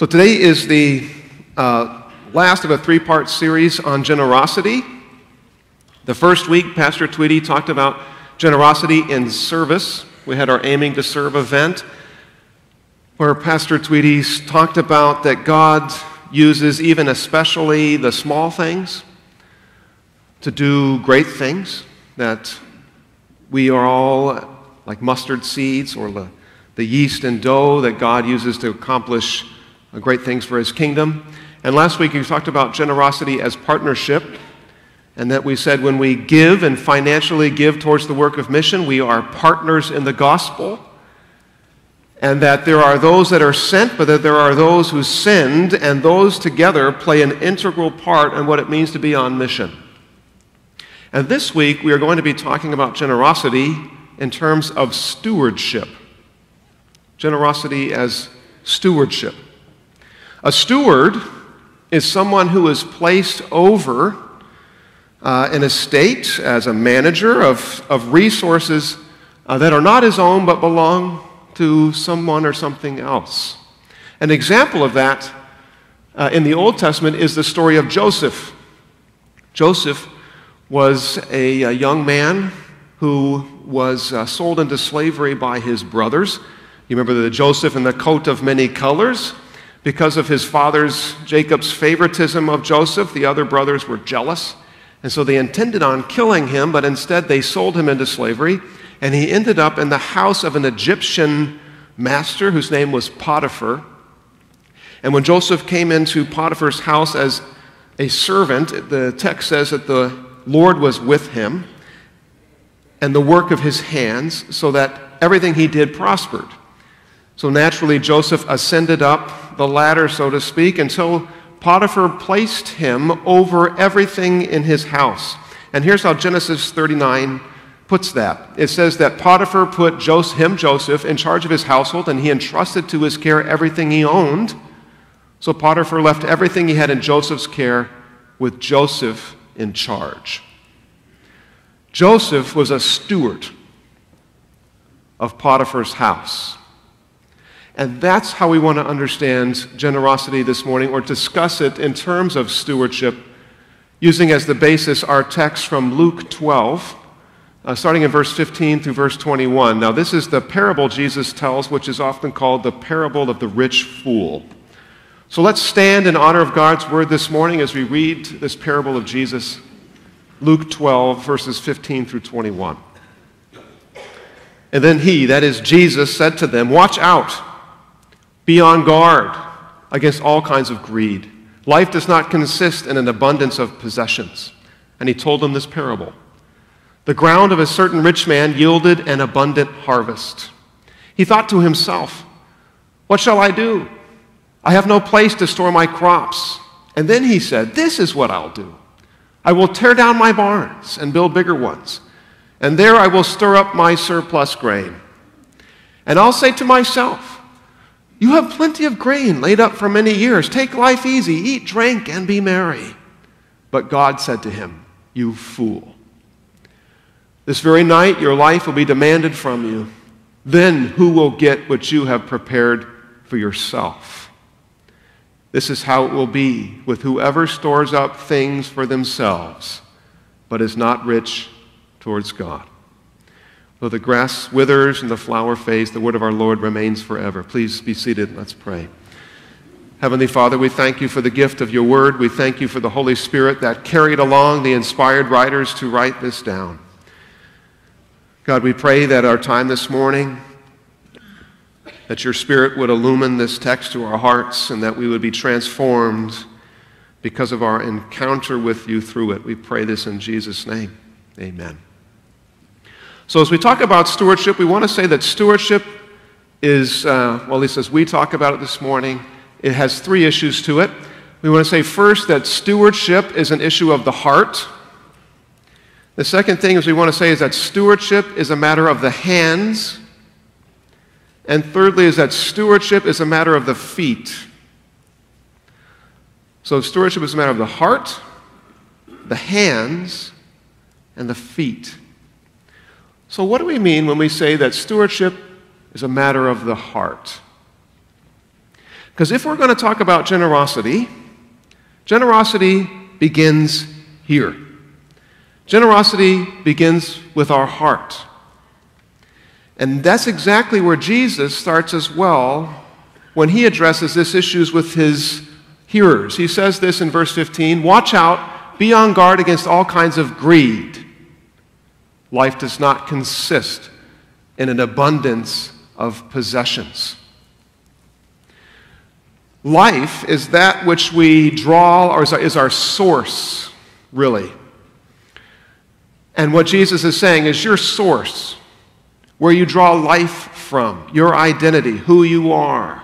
So today is the uh, last of a three part series on generosity. The first week, Pastor Tweedy talked about generosity in service. We had our Aiming to Serve event where Pastor Tweedy talked about that God uses even especially the small things to do great things, that we are all like mustard seeds or the, the yeast and dough that God uses to accomplish great things for his kingdom. And last week we talked about generosity as partnership, and that we said when we give and financially give towards the work of mission, we are partners in the gospel. And that there are those that are sent, but that there are those who send, and those together play an integral part in what it means to be on mission. And this week we are going to be talking about generosity in terms of stewardship. Generosity as stewardship. A steward is someone who is placed over uh, an estate as a manager of, of resources uh, that are not his own but belong to someone or something else. An example of that uh, in the Old Testament is the story of Joseph. Joseph was a, a young man who was uh, sold into slavery by his brothers. You remember the Joseph in the coat of many colors? Because of his father's, Jacob's favoritism of Joseph, the other brothers were jealous. And so they intended on killing him, but instead they sold him into slavery. And he ended up in the house of an Egyptian master whose name was Potiphar. And when Joseph came into Potiphar's house as a servant, the text says that the Lord was with him and the work of his hands, so that everything he did prospered. So naturally, Joseph ascended up the ladder, so to speak, until Potiphar placed him over everything in his house. And here's how Genesis 39 puts that. It says that Potiphar put Joseph, him, Joseph, in charge of his household, and he entrusted to his care everything he owned. So Potiphar left everything he had in Joseph's care with Joseph in charge. Joseph was a steward of Potiphar's house. And that's how we want to understand generosity this morning, or discuss it in terms of stewardship, using as the basis our text from Luke 12, uh, starting in verse 15 through verse 21. Now, this is the parable Jesus tells, which is often called the parable of the rich fool. So let's stand in honor of God's word this morning as we read this parable of Jesus, Luke 12, verses 15 through 21. And then he, that is Jesus, said to them, Watch out be on guard against all kinds of greed. Life does not consist in an abundance of possessions. And he told them this parable The ground of a certain rich man yielded an abundant harvest. He thought to himself, What shall I do? I have no place to store my crops. And then he said, This is what I'll do. I will tear down my barns and build bigger ones, and there I will stir up my surplus grain. And I'll say to myself, you have plenty of grain laid up for many years. Take life easy, eat, drink, and be merry. But God said to him, You fool. This very night your life will be demanded from you. Then who will get what you have prepared for yourself? This is how it will be with whoever stores up things for themselves, but is not rich towards God. Though the grass withers and the flower fades, the word of our Lord remains forever. Please be seated. Let's pray. Heavenly Father, we thank you for the gift of your word. We thank you for the Holy Spirit that carried along the inspired writers to write this down. God, we pray that our time this morning, that your Spirit would illumine this text to our hearts and that we would be transformed because of our encounter with you through it. We pray this in Jesus' name. Amen. So, as we talk about stewardship, we want to say that stewardship is, uh, well, at least as we talk about it this morning, it has three issues to it. We want to say first that stewardship is an issue of the heart. The second thing is we want to say is that stewardship is a matter of the hands. And thirdly, is that stewardship is a matter of the feet. So, stewardship is a matter of the heart, the hands, and the feet. So, what do we mean when we say that stewardship is a matter of the heart? Because if we're going to talk about generosity, generosity begins here. Generosity begins with our heart. And that's exactly where Jesus starts as well when he addresses this issues with his hearers. He says this in verse 15 Watch out, be on guard against all kinds of greed. Life does not consist in an abundance of possessions. Life is that which we draw, or is our source, really. And what Jesus is saying is your source, where you draw life from, your identity, who you are,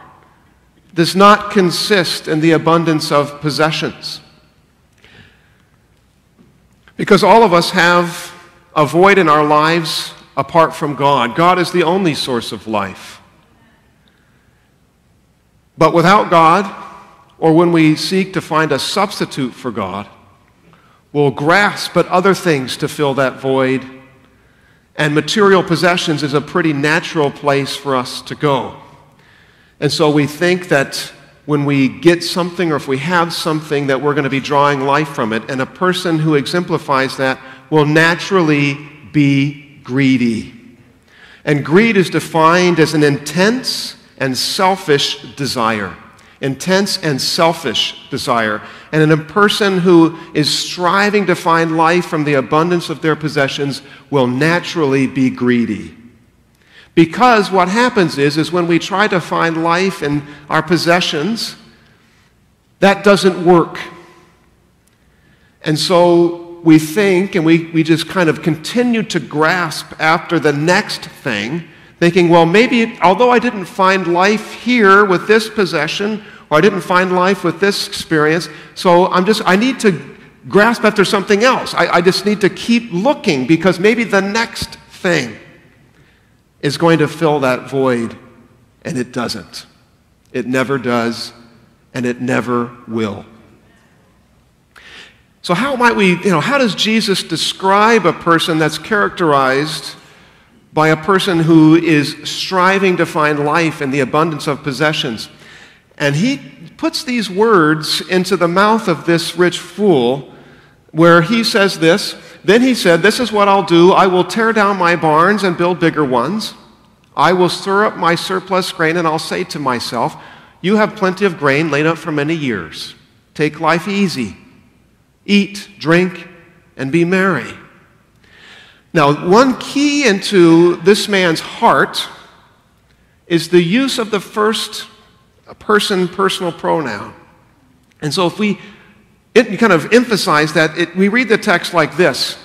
does not consist in the abundance of possessions. Because all of us have a void in our lives apart from God. God is the only source of life. But without God, or when we seek to find a substitute for God, we'll grasp at other things to fill that void. And material possessions is a pretty natural place for us to go. And so we think that when we get something or if we have something that we're going to be drawing life from it. And a person who exemplifies that will naturally be greedy. And greed is defined as an intense and selfish desire. Intense and selfish desire. And in a person who is striving to find life from the abundance of their possessions will naturally be greedy. Because what happens is, is when we try to find life in our possessions, that doesn't work. And so we think and we, we just kind of continue to grasp after the next thing thinking, well, maybe although I didn't find life here with this possession, or I didn't find life with this experience, so I'm just, I need to grasp after something else. I, I just need to keep looking because maybe the next thing is going to fill that void, and it doesn't. It never does, and it never will. So, how might we, you know, how does Jesus describe a person that's characterized by a person who is striving to find life in the abundance of possessions. And he puts these words into the mouth of this rich fool, where he says this Then he said, This is what I'll do. I will tear down my barns and build bigger ones. I will stir up my surplus grain, and I'll say to myself, You have plenty of grain laid up for many years. Take life easy. Eat, drink, and be merry. Now, one key into this man's heart is the use of the first person personal pronoun. And so, if we it kind of emphasize that, it, we read the text like this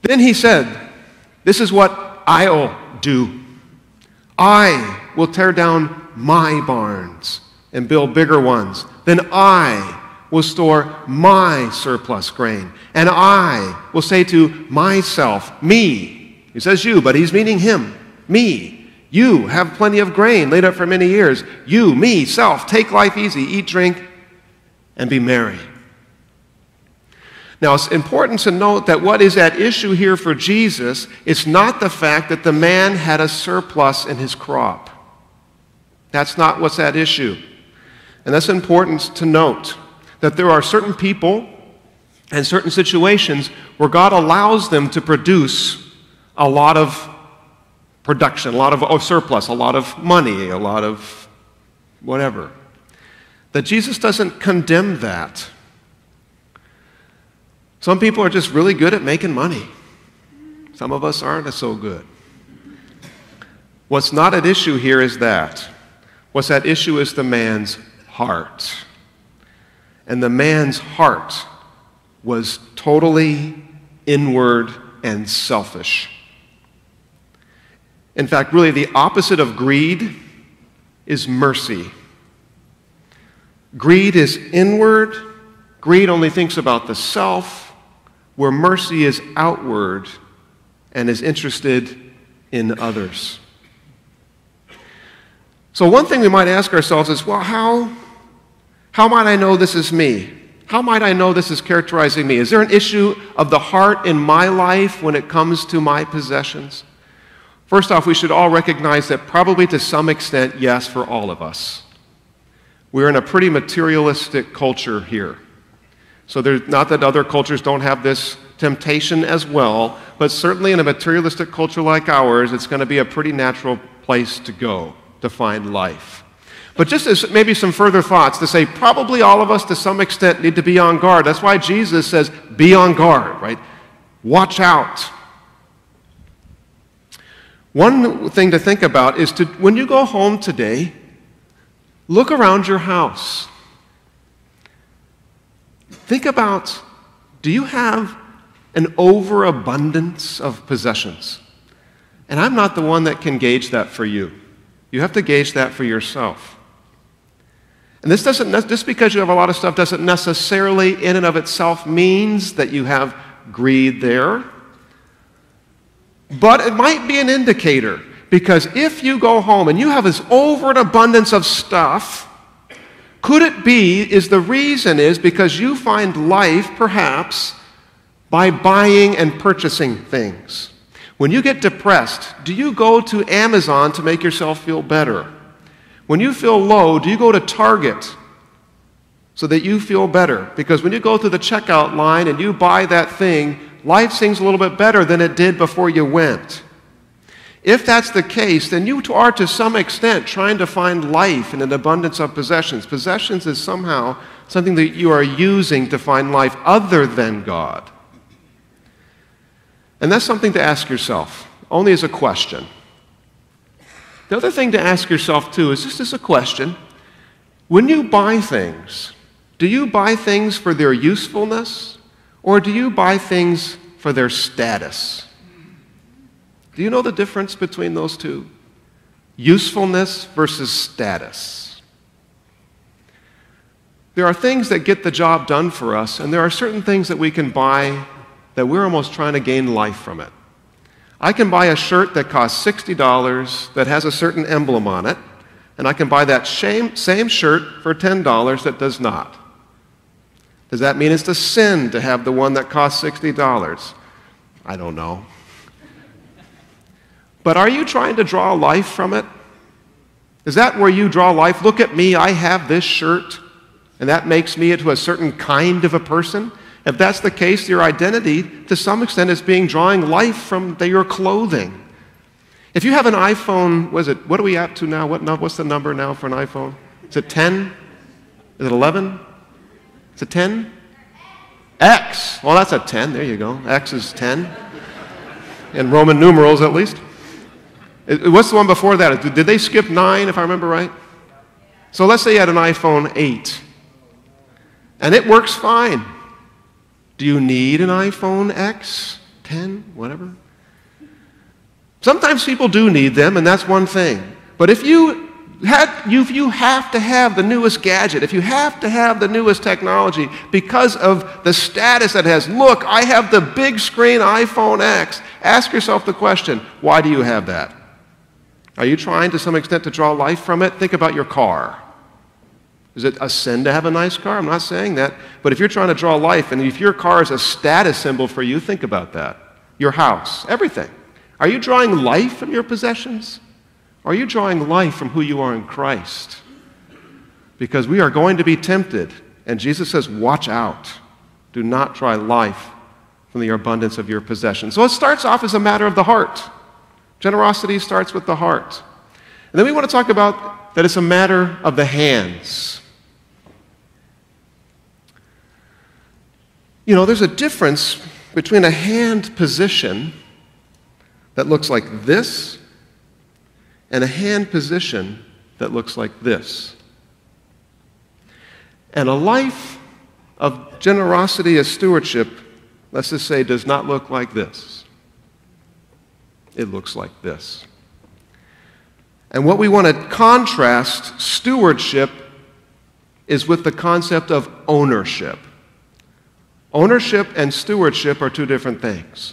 Then he said, This is what I'll do. I will tear down my barns and build bigger ones. Then I will store my surplus grain. And I will say to myself, me, he says you, but he's meaning him, me, you have plenty of grain laid up for many years. You, me, self, take life easy, eat, drink, and be merry. Now, it's important to note that what is at issue here for Jesus is not the fact that the man had a surplus in his crop. That's not what's at issue. And that's important to note that there are certain people and certain situations where God allows them to produce a lot of production, a lot of oh, surplus, a lot of money, a lot of whatever. That Jesus doesn't condemn that. Some people are just really good at making money. Some of us aren't so good. What's not at issue here is that. What's at issue is the man's heart. And the man's heart was totally inward and selfish. In fact, really, the opposite of greed is mercy. Greed is inward, greed only thinks about the self, where mercy is outward and is interested in others. So, one thing we might ask ourselves is well, how how might I know this is me? How might I know this is characterizing me? Is there an issue of the heart in my life when it comes to my possessions? First off, we should all recognize that probably to some extent, yes, for all of us. We're in a pretty materialistic culture here. So, there's not that other cultures don't have this temptation as well, but certainly in a materialistic culture like ours, it's going to be a pretty natural place to go to find life. But just as maybe some further thoughts to say, probably all of us to some extent need to be on guard. That's why Jesus says, be on guard, right? Watch out. One thing to think about is to, when you go home today, look around your house. Think about do you have an overabundance of possessions? And I'm not the one that can gauge that for you. You have to gauge that for yourself. And this doesn't, just because you have a lot of stuff doesn't necessarily, in and of itself, means that you have greed there. But it might be an indicator because if you go home and you have this over an abundance of stuff, could it be is the reason is because you find life perhaps by buying and purchasing things? When you get depressed, do you go to Amazon to make yourself feel better? When you feel low, do you go to Target so that you feel better? Because when you go through the checkout line and you buy that thing, life seems a little bit better than it did before you went. If that's the case, then you are to some extent trying to find life in an abundance of possessions. Possessions is somehow something that you are using to find life other than God. And that's something to ask yourself, only as a question. The other thing to ask yourself, too, is just as a question when you buy things, do you buy things for their usefulness or do you buy things for their status? Do you know the difference between those two? Usefulness versus status. There are things that get the job done for us, and there are certain things that we can buy that we're almost trying to gain life from it. I can buy a shirt that costs $60 that has a certain emblem on it, and I can buy that same, same shirt for $10 that does not. Does that mean it's a sin to have the one that costs $60? I don't know. But are you trying to draw life from it? Is that where you draw life? Look at me, I have this shirt, and that makes me into a certain kind of a person? If that's the case, your identity, to some extent, is being drawing life from your clothing. If you have an iPhone, what is it? What are we at to now? What, what's the number now for an iPhone? Is it 10? Is it 11? Is it 10? X. Well, that's a 10. There you go. X is 10. In Roman numerals, at least. What's the one before that? Did they skip 9, if I remember right? So let's say you had an iPhone 8. And it works fine. Do you need an iPhone X, 10, whatever? Sometimes people do need them, and that's one thing. But if you, had, if you have to have the newest gadget, if you have to have the newest technology because of the status that has, look, I have the big screen iPhone X, ask yourself the question why do you have that? Are you trying to some extent to draw life from it? Think about your car. Is it a sin to have a nice car? I'm not saying that. But if you're trying to draw life, and if your car is a status symbol for you, think about that. Your house, everything. Are you drawing life from your possessions? Are you drawing life from who you are in Christ? Because we are going to be tempted. And Jesus says, Watch out. Do not try life from the abundance of your possessions. So it starts off as a matter of the heart. Generosity starts with the heart. And then we want to talk about that it's a matter of the hands. You know, there's a difference between a hand position that looks like this and a hand position that looks like this. And a life of generosity as stewardship, let's just say, does not look like this. It looks like this. And what we want to contrast stewardship is with the concept of ownership. Ownership and stewardship are two different things.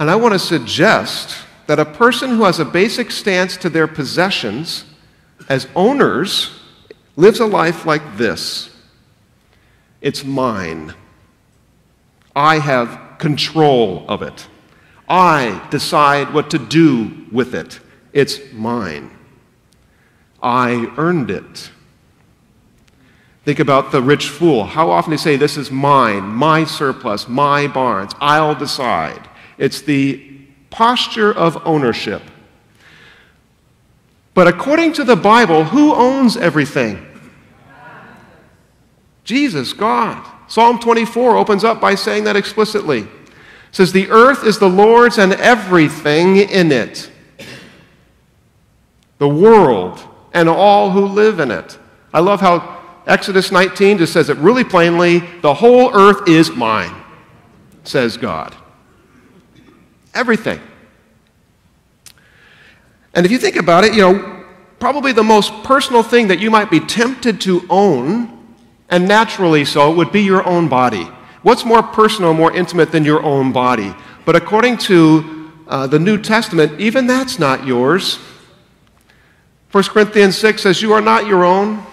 And I want to suggest that a person who has a basic stance to their possessions as owners lives a life like this it's mine. I have control of it. I decide what to do with it. It's mine. I earned it. Think about the rich fool. How often they say, This is mine, my surplus, my barns, I'll decide. It's the posture of ownership. But according to the Bible, who owns everything? Jesus, God. Psalm 24 opens up by saying that explicitly. It says, The earth is the Lord's and everything in it. The world and all who live in it. I love how Exodus 19 just says it really plainly the whole earth is mine, says God. Everything. And if you think about it, you know, probably the most personal thing that you might be tempted to own, and naturally so, would be your own body. What's more personal, more intimate than your own body? But according to uh, the New Testament, even that's not yours. 1 Corinthians 6 says, You are not your own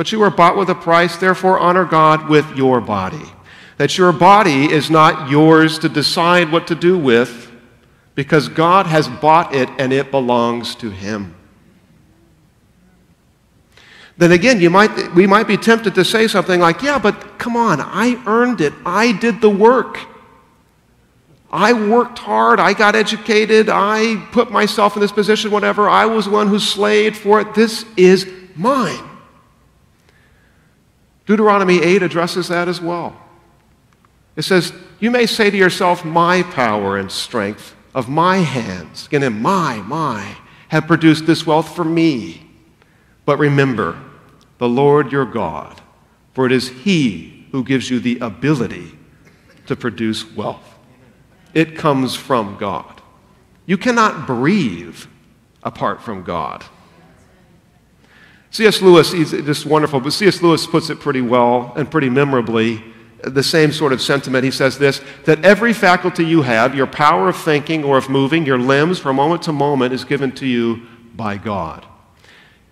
but you were bought with a price, therefore honor God with your body. That your body is not yours to decide what to do with, because God has bought it and it belongs to Him. Then again, you might, we might be tempted to say something like, Yeah, but come on, I earned it. I did the work. I worked hard. I got educated. I put myself in this position, whatever. I was one who slaved for it. This is mine. Deuteronomy 8 addresses that as well. It says, You may say to yourself, My power and strength of my hands, again, in my, my, have produced this wealth for me. But remember, the Lord your God, for it is He who gives you the ability to produce wealth. It comes from God. You cannot breathe apart from God. C.S. Lewis, he's just wonderful, but C.S. Lewis puts it pretty well and pretty memorably. The same sort of sentiment. He says this that every faculty you have, your power of thinking or of moving, your limbs from moment to moment, is given to you by God.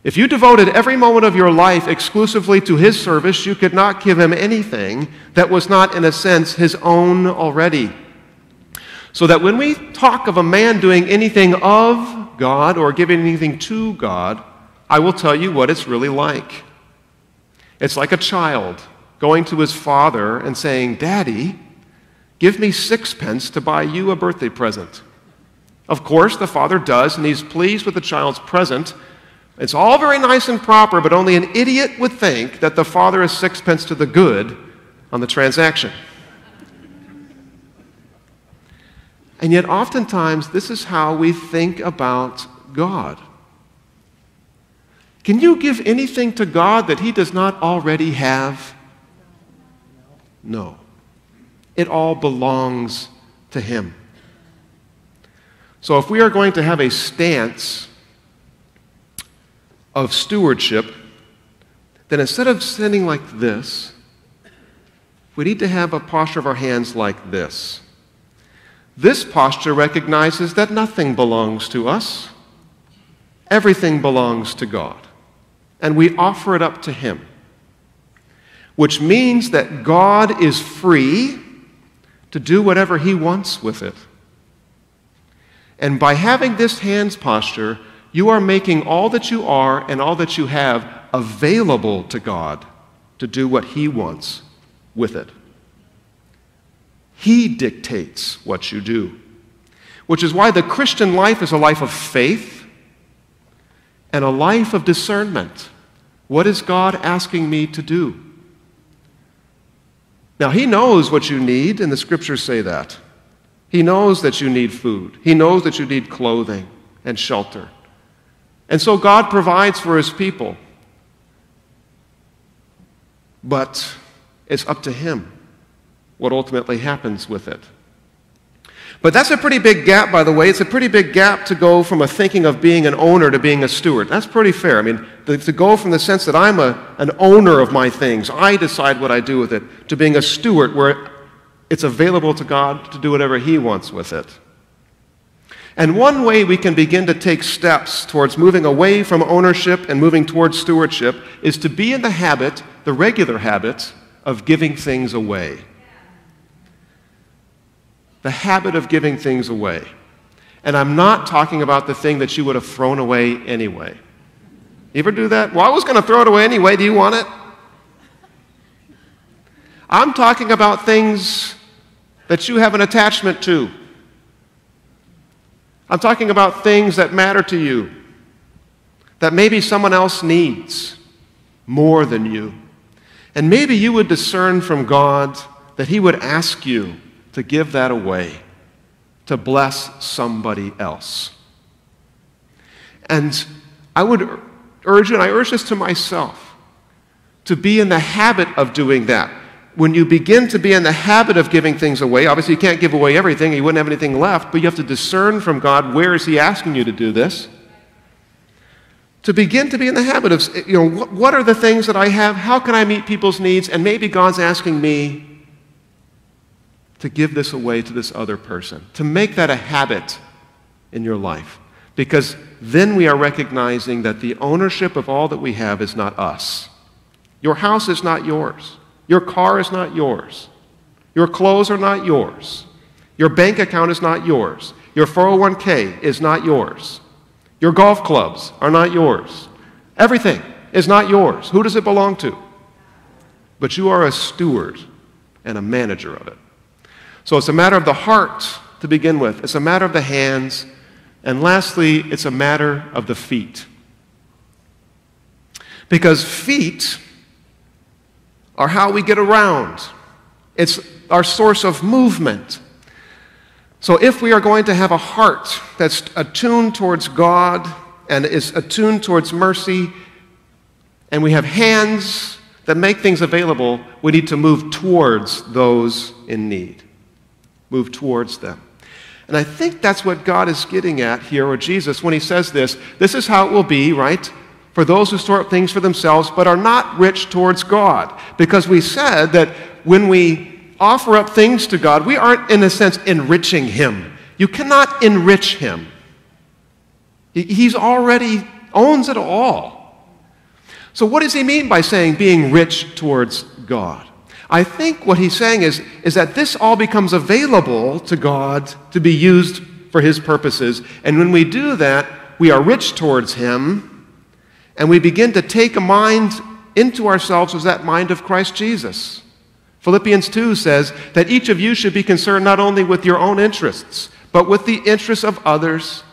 If you devoted every moment of your life exclusively to His service, you could not give Him anything that was not, in a sense, His own already. So that when we talk of a man doing anything of God or giving anything to God, I will tell you what it's really like. It's like a child going to his father and saying, Daddy, give me sixpence to buy you a birthday present. Of course, the father does, and he's pleased with the child's present. It's all very nice and proper, but only an idiot would think that the father is sixpence to the good on the transaction. And yet, oftentimes, this is how we think about God. Can you give anything to God that He does not already have? No. It all belongs to Him. So if we are going to have a stance of stewardship, then instead of sitting like this, we need to have a posture of our hands like this. This posture recognizes that nothing belongs to us, everything belongs to God and we offer it up to Him. Which means that God is free to do whatever He wants with it. And by having this hands posture, you are making all that you are and all that you have available to God to do what He wants with it. He dictates what you do, which is why the Christian life is a life of faith and a life of discernment. What is God asking me to do? Now, He knows what you need, and the scriptures say that. He knows that you need food, He knows that you need clothing and shelter. And so God provides for His people. But it's up to Him what ultimately happens with it. But that's a pretty big gap, by the way. It's a pretty big gap to go from a thinking of being an owner to being a steward. That's pretty fair. I mean, to go from the sense that I'm a, an owner of my things, I decide what I do with it, to being a steward where it's available to God to do whatever He wants with it. And one way we can begin to take steps towards moving away from ownership and moving towards stewardship is to be in the habit, the regular habit, of giving things away the habit of giving things away. And I'm not talking about the thing that you would have thrown away anyway. You ever do that? Well, I was going to throw it away anyway. Do you want it? I'm talking about things that you have an attachment to. I'm talking about things that matter to you, that maybe someone else needs more than you. And maybe you would discern from God that He would ask you to give that away, to bless somebody else. And I would urge and I urge this to myself, to be in the habit of doing that. When you begin to be in the habit of giving things away, obviously you can't give away everything, you wouldn't have anything left, but you have to discern from God where is He asking you to do this. To begin to be in the habit of, you know, what are the things that I have? How can I meet people's needs? And maybe God's asking me to give this away to this other person, to make that a habit in your life. Because then we are recognizing that the ownership of all that we have is not us. Your house is not yours. Your car is not yours. Your clothes are not yours. Your bank account is not yours. Your 401k is not yours. Your golf clubs are not yours. Everything is not yours. Who does it belong to? But you are a steward and a manager of it. So it's a matter of the heart to begin with, it's a matter of the hands, and lastly, it's a matter of the feet. Because feet are how we get around, it's our source of movement. So, if we are going to have a heart that's attuned towards God and is attuned towards mercy, and we have hands that make things available, we need to move towards those in need. Move towards them. And I think that's what God is getting at here, or Jesus, when he says this. This is how it will be, right? For those who store up things for themselves, but are not rich towards God. Because we said that when we offer up things to God, we aren't, in a sense, enriching Him. You cannot enrich Him. He's already owns it all. So, what does He mean by saying being rich towards God? I think what He's saying is, is that this all becomes available to God to be used for His purposes. And when we do that, we are rich towards Him, and we begin to take a mind into ourselves as that mind of Christ Jesus. Philippians 2 says that each of you should be concerned not only with your own interests, but with the interests of others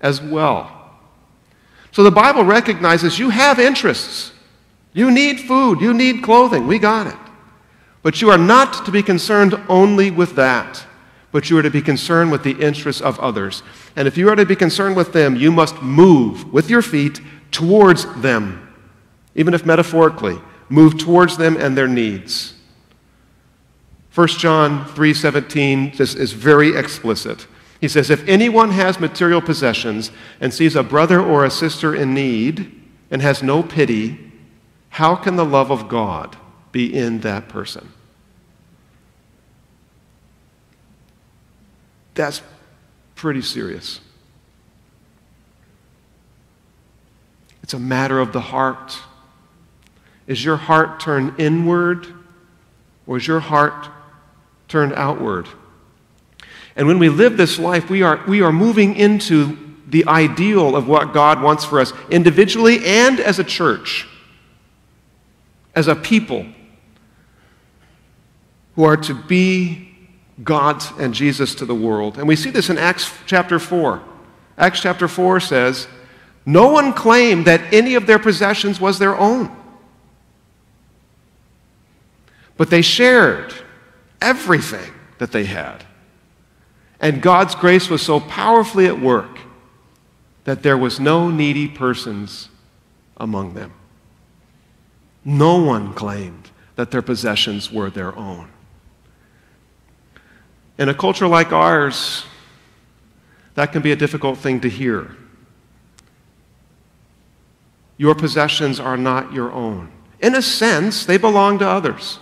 as well. So the Bible recognizes you have interests. You need food, you need clothing, we got it. But you are not to be concerned only with that, but you are to be concerned with the interests of others. And if you are to be concerned with them, you must move with your feet towards them, even if metaphorically, move towards them and their needs. 1 John 3:17 is, is very explicit. He says, If anyone has material possessions and sees a brother or a sister in need and has no pity, how can the love of God be in that person? That's pretty serious. It's a matter of the heart. Is your heart turned inward or is your heart turned outward. And when we live this life, we are, we are moving into the ideal of what God wants for us individually and as a church, as a people who are to be God and Jesus to the world. And we see this in Acts chapter 4. Acts chapter 4 says, No one claimed that any of their possessions was their own, but they shared everything that they had. And God's grace was so powerfully at work that there was no needy persons among them. No one claimed that their possessions were their own. In a culture like ours, that can be a difficult thing to hear. Your possessions are not your own. In a sense, they belong to others.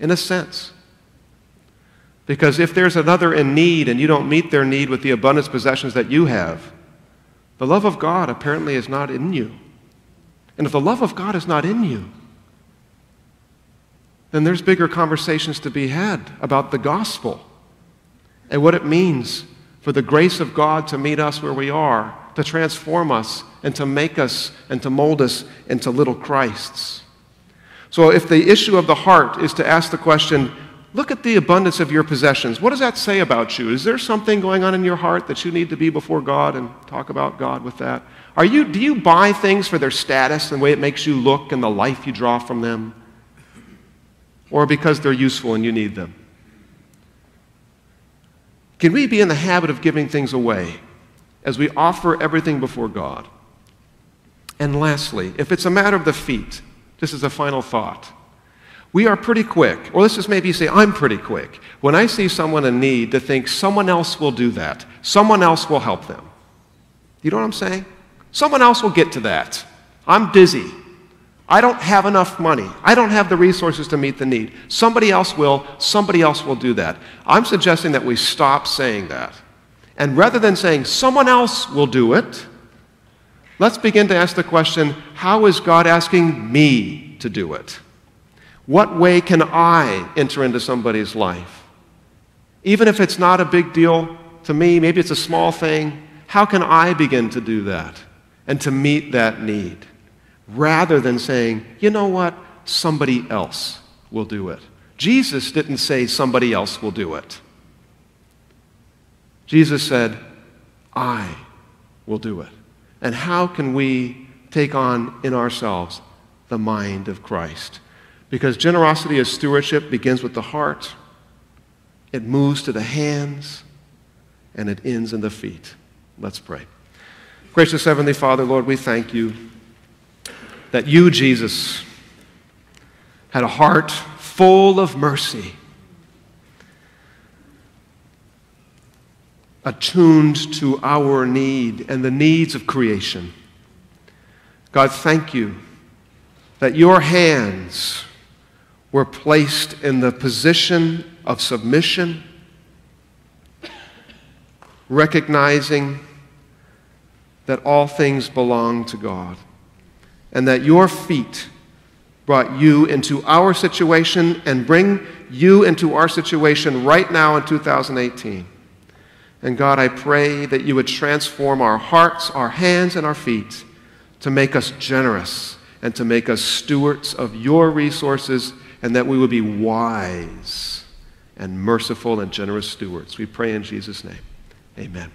In a sense. Because if there's another in need and you don't meet their need with the abundance possessions that you have, the love of God apparently is not in you. And if the love of God is not in you, then there's bigger conversations to be had about the gospel and what it means for the grace of God to meet us where we are, to transform us and to make us and to mold us into little Christs. So, if the issue of the heart is to ask the question, look at the abundance of your possessions, what does that say about you? Is there something going on in your heart that you need to be before God and talk about God with that? Are you, do you buy things for their status and the way it makes you look and the life you draw from them? Or because they're useful and you need them? Can we be in the habit of giving things away as we offer everything before God? And lastly, if it's a matter of the feet, this is a final thought. We are pretty quick, or let's just maybe say, I'm pretty quick, when I see someone in need to think someone else will do that, someone else will help them. You know what I'm saying? Someone else will get to that. I'm busy. I don't have enough money. I don't have the resources to meet the need. Somebody else will. Somebody else will do that. I'm suggesting that we stop saying that. And rather than saying someone else will do it, let's begin to ask the question how is God asking me to do it? What way can I enter into somebody's life? Even if it's not a big deal to me, maybe it's a small thing, how can I begin to do that and to meet that need? Rather than saying, you know what, somebody else will do it. Jesus didn't say somebody else will do it. Jesus said, I will do it. And how can we take on in ourselves the mind of Christ? Because generosity as stewardship begins with the heart, it moves to the hands, and it ends in the feet. Let's pray. Gracious Heavenly Father, Lord, we thank you that you, Jesus, had a heart full of mercy, attuned to our need and the needs of creation. God, thank you that your hands were placed in the position of submission, recognizing that all things belong to God and that your feet brought you into our situation and bring you into our situation right now in 2018. And God, I pray that you would transform our hearts, our hands, and our feet to make us generous and to make us stewards of your resources, and that we would be wise and merciful and generous stewards. We pray in Jesus' name. Amen.